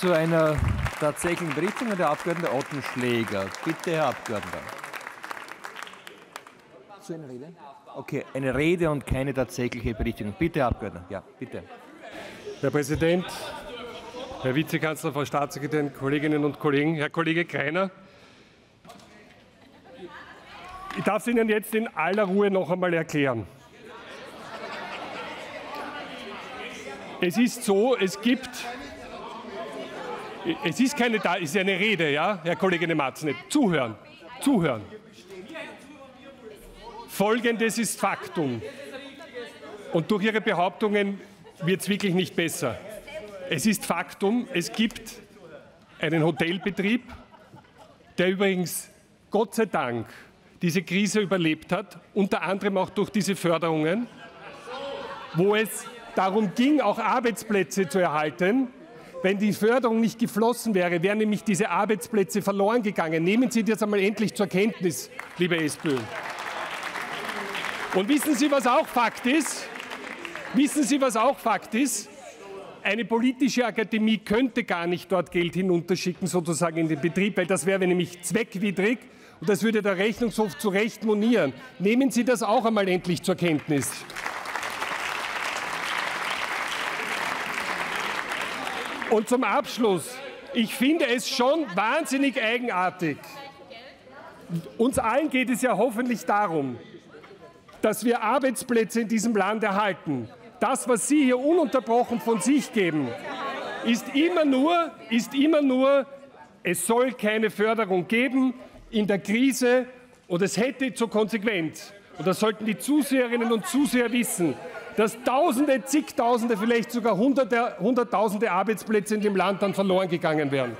zu einer tatsächlichen Berichtigung der Abgeordnete Otten Schläger. Bitte, Herr Abgeordneter. Zu einer Rede? Okay, eine Rede und keine tatsächliche Berichtigung. Bitte, Herr Abgeordneter. Ja, bitte. Herr Präsident, Herr Vizekanzler, Frau Staatssekretärin, Kolleginnen und Kollegen, Herr Kollege Kreiner, ich darf es Ihnen jetzt in aller Ruhe noch einmal erklären. Es ist so, es gibt, es ist keine, es ist eine Rede, ja, Herr Kollege Nematznet, zuhören, zuhören. Folgendes ist Faktum. Und durch Ihre Behauptungen wird es wirklich nicht besser. Es ist Faktum, es gibt einen Hotelbetrieb, der übrigens Gott sei Dank diese Krise überlebt hat, unter anderem auch durch diese Förderungen, wo es darum ging, auch Arbeitsplätze zu erhalten. Wenn die Förderung nicht geflossen wäre, wären nämlich diese Arbeitsplätze verloren gegangen. Nehmen Sie das einmal endlich zur Kenntnis, liebe SPÖ. Und wissen Sie, was auch Fakt ist? Wissen Sie, was auch Fakt ist? Eine politische Akademie könnte gar nicht dort Geld hinunterschicken, sozusagen in den Betrieb, weil das wäre nämlich zweckwidrig und das würde der Rechnungshof zu Recht monieren. Nehmen Sie das auch einmal endlich zur Kenntnis. Und zum Abschluss, ich finde es schon wahnsinnig eigenartig. Uns allen geht es ja hoffentlich darum, dass wir Arbeitsplätze in diesem Land erhalten. Das, was Sie hier ununterbrochen von sich geben, ist immer nur, ist immer nur es soll keine Förderung geben, in der Krise und es hätte zur Konsequenz, und das sollten die Zuseherinnen und Zuseher wissen, dass Tausende, zigtausende, vielleicht sogar Hunderte, Hunderttausende Arbeitsplätze in dem Land dann verloren gegangen wären.